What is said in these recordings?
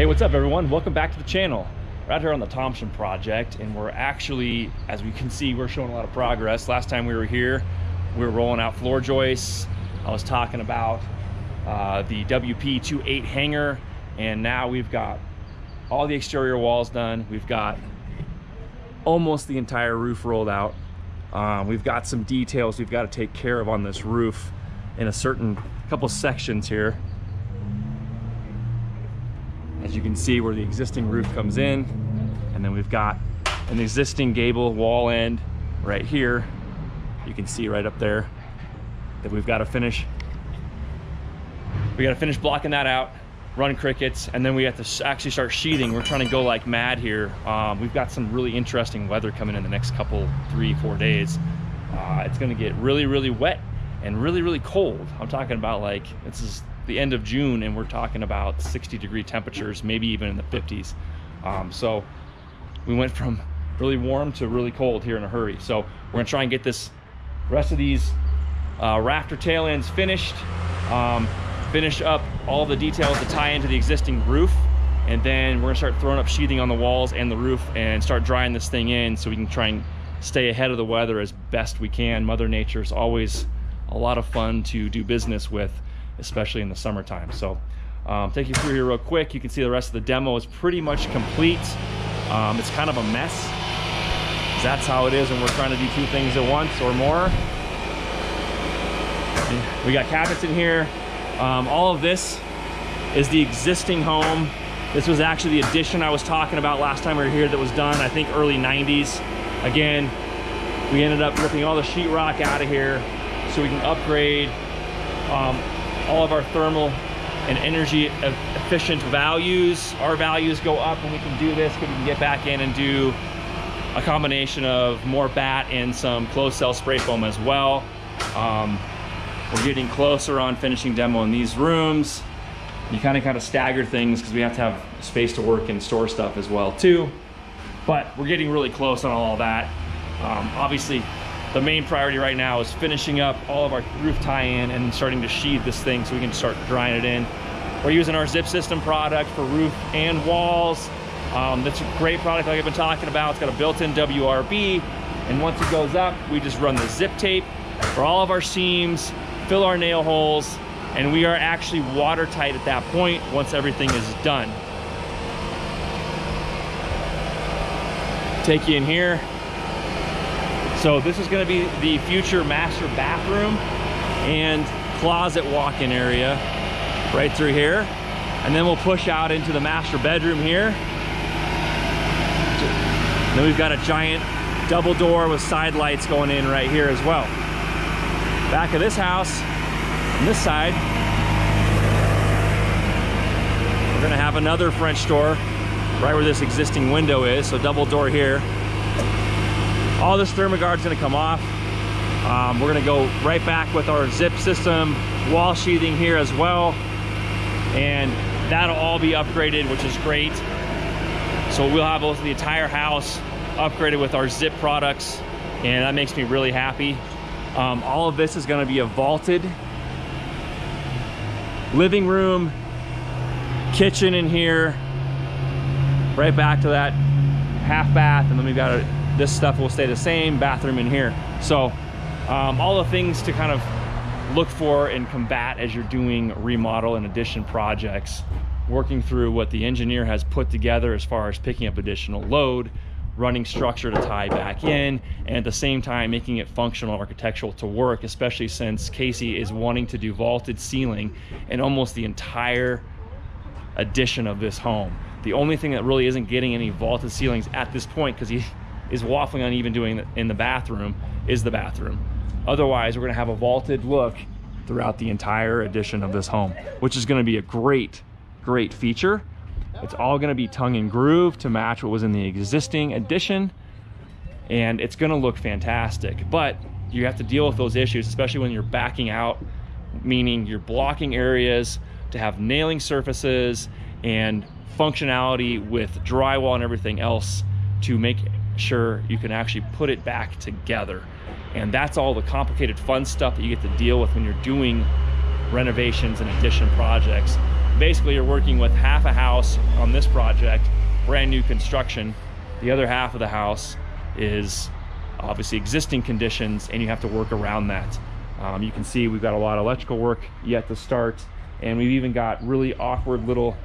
Hey, what's up everyone? Welcome back to the channel. We're out here on the Thompson project and we're actually, as we can see, we're showing a lot of progress. Last time we were here, we were rolling out floor joists. I was talking about uh, the WP28 hanger and now we've got all the exterior walls done. We've got almost the entire roof rolled out. Um, we've got some details we've got to take care of on this roof in a certain couple sections here. You can see where the existing roof comes in, and then we've got an existing gable wall end right here. You can see right up there that we've got to finish. We got to finish blocking that out, run crickets, and then we have to actually start sheathing. We're trying to go like mad here. Um, we've got some really interesting weather coming in the next couple, three, four days. Uh, it's gonna get really, really wet and really, really cold. I'm talking about like, this is the end of June and we're talking about 60 degree temperatures, maybe even in the 50s. Um, so we went from really warm to really cold here in a hurry. So we're gonna try and get this rest of these uh, rafter tail ends finished, um, finish up all the details to tie into the existing roof, and then we're gonna start throwing up sheathing on the walls and the roof and start drying this thing in so we can try and stay ahead of the weather as best we can. Mother Nature is always a lot of fun to do business with, especially in the summertime. So um, take you through here real quick. You can see the rest of the demo is pretty much complete. Um, it's kind of a mess. That's how it is when we're trying to do two things at once or more. We got cabinets in here. Um, all of this is the existing home. This was actually the addition I was talking about last time we were here that was done, I think early 90s. Again, we ended up ripping all the sheetrock out of here so we can upgrade um, all of our thermal and energy efficient values. R values go up and we can do this we can get back in and do a combination of more batt and some closed cell spray foam as well. Um, we're getting closer on finishing demo in these rooms. You kind of kind of stagger things because we have to have space to work and store stuff as well too. But we're getting really close on all that. Um, obviously, the main priority right now is finishing up all of our roof tie-in and starting to sheathe this thing so we can start drying it in. We're using our zip system product for roof and walls. Um, that's a great product like I've been talking about. It's got a built-in WRB. And once it goes up, we just run the zip tape for all of our seams, fill our nail holes, and we are actually watertight at that point once everything is done. Take you in here. So this is gonna be the future master bathroom and closet walk-in area right through here. And then we'll push out into the master bedroom here. then we've got a giant double door with side lights going in right here as well. Back of this house, on this side, we're gonna have another French door right where this existing window is, so double door here. All this Thermagard is gonna come off. Um, we're gonna go right back with our zip system, wall sheathing here as well. And that'll all be upgraded, which is great. So we'll have both the entire house upgraded with our zip products. And that makes me really happy. Um, all of this is gonna be a vaulted living room, kitchen in here, right back to that half bath. And then we've got a this stuff will stay the same, bathroom in here. So um, all the things to kind of look for and combat as you're doing remodel and addition projects, working through what the engineer has put together as far as picking up additional load, running structure to tie back in, and at the same time making it functional architectural to work, especially since Casey is wanting to do vaulted ceiling in almost the entire addition of this home. The only thing that really isn't getting any vaulted ceilings at this point, because he is waffling on even doing in the bathroom is the bathroom. Otherwise, we're gonna have a vaulted look throughout the entire addition of this home, which is gonna be a great, great feature. It's all gonna be tongue and groove to match what was in the existing addition, and it's gonna look fantastic. But you have to deal with those issues, especially when you're backing out, meaning you're blocking areas to have nailing surfaces and functionality with drywall and everything else to make sure you can actually put it back together. And that's all the complicated fun stuff that you get to deal with when you're doing renovations and addition projects. basically you're working with half a house on this project, brand new construction. The other half of the house is obviously existing conditions and you have to work around that. Um, you can see we've got a lot of electrical work yet to start and we've even got really awkward little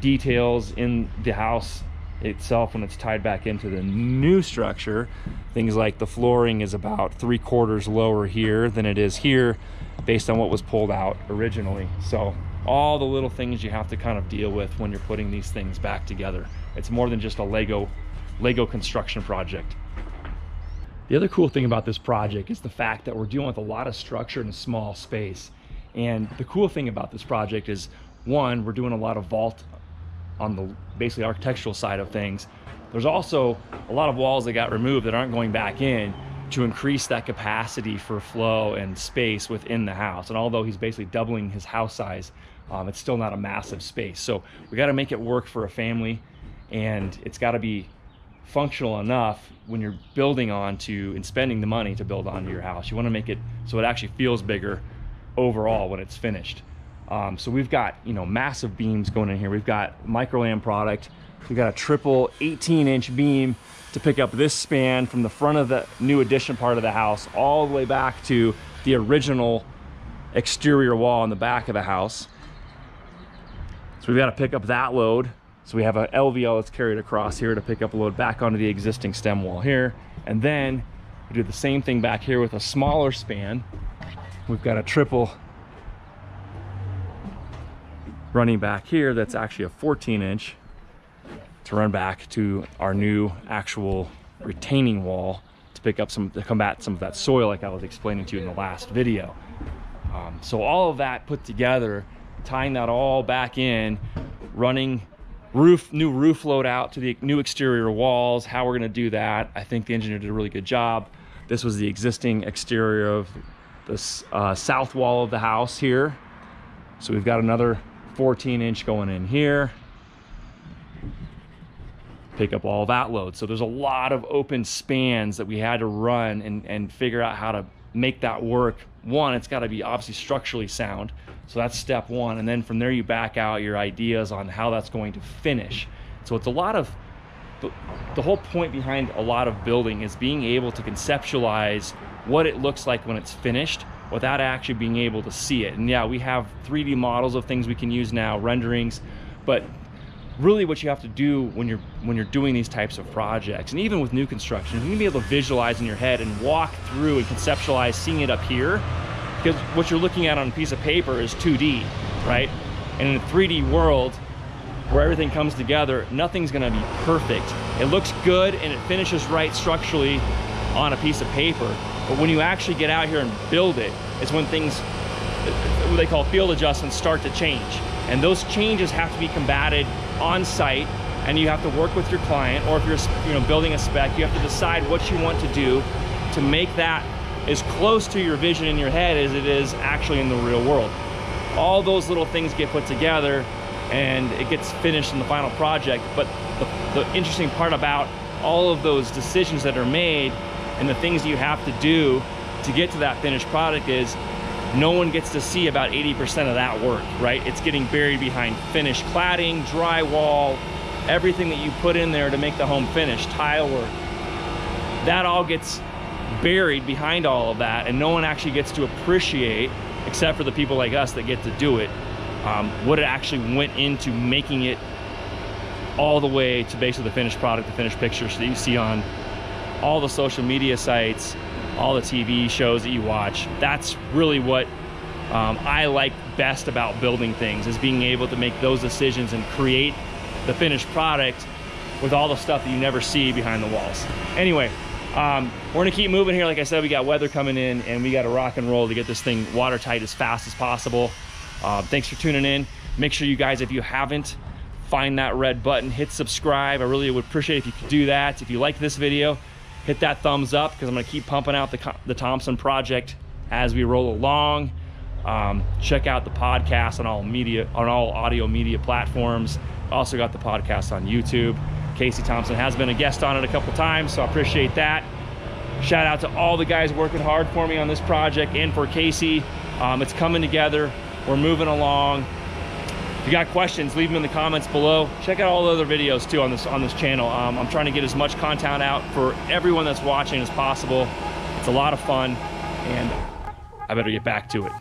details in the house itself when it's tied back into the new structure. Things like the flooring is about three quarters lower here than it is here based on what was pulled out originally. So all the little things you have to kind of deal with when you're putting these things back together. It's more than just a Lego, Lego construction project. The other cool thing about this project is the fact that we're dealing with a lot of structure in a small space. And the cool thing about this project is one, we're doing a lot of vault on the basically architectural side of things. There's also a lot of walls that got removed that aren't going back in to increase that capacity for flow and space within the house. And although he's basically doubling his house size, um, it's still not a massive space. So we got to make it work for a family and it's got to be functional enough when you're building onto and spending the money to build onto your house. You want to make it so it actually feels bigger overall when it's finished. Um, so we've got, you know, massive beams going in here. We've got Microlam product. We've got a triple 18 inch beam to pick up this span from the front of the new addition part of the house all the way back to the original exterior wall in the back of the house. So we've got to pick up that load. So we have a LVL that's carried across here to pick up a load back onto the existing stem wall here. And then we do the same thing back here with a smaller span. We've got a triple running back here that's actually a 14 inch to run back to our new actual retaining wall to pick up some to combat some of that soil like I was explaining to you in the last video. Um, so all of that put together, tying that all back in, running roof new roof load out to the new exterior walls, how we're gonna do that. I think the engineer did a really good job. This was the existing exterior of the uh, south wall of the house here. So we've got another 14 inch going in here. Pick up all that load. So there's a lot of open spans that we had to run and, and figure out how to make that work. One it's got to be obviously structurally sound. So that's step one. And then from there you back out your ideas on how that's going to finish. So it's a lot of the, the whole point behind a lot of building is being able to conceptualize what it looks like when it's finished without actually being able to see it. And yeah, we have 3D models of things we can use now, renderings, but really what you have to do when you're when you're doing these types of projects and even with new construction you need to be able to visualize in your head and walk through and conceptualize seeing it up here because what you're looking at on a piece of paper is 2d right and in a 3d world where everything comes together nothing's going to be perfect it looks good and it finishes right structurally on a piece of paper but when you actually get out here and build it, it's when things, what they call field adjustments, start to change. And those changes have to be combated on site and you have to work with your client or if you're you know, building a spec, you have to decide what you want to do to make that as close to your vision in your head as it is actually in the real world. All those little things get put together and it gets finished in the final project. But the, the interesting part about all of those decisions that are made and the things you have to do to get to that finished product is no one gets to see about 80% of that work, right? It's getting buried behind finished cladding, drywall, everything that you put in there to make the home finished, tile work. That all gets buried behind all of that and no one actually gets to appreciate, except for the people like us that get to do it, um, what it actually went into making it all the way to basically the finished product, the finished pictures that you see on all the social media sites, all the TV shows that you watch. That's really what um, I like best about building things is being able to make those decisions and create the finished product with all the stuff that you never see behind the walls. Anyway, um, we're gonna keep moving here. Like I said, we got weather coming in and we got to rock and roll to get this thing watertight as fast as possible. Uh, thanks for tuning in. Make sure you guys, if you haven't, find that red button, hit subscribe. I really would appreciate if you could do that. If you like this video, hit that thumbs up because I'm going to keep pumping out the, the Thompson project as we roll along. Um, check out the podcast on all media, on all audio media platforms. Also got the podcast on YouTube. Casey Thompson has been a guest on it a couple times, so I appreciate that. Shout out to all the guys working hard for me on this project and for Casey. Um, it's coming together. We're moving along. If you got questions, leave them in the comments below. Check out all the other videos too on this on this channel. Um, I'm trying to get as much content out for everyone that's watching as possible. It's a lot of fun, and I better get back to it.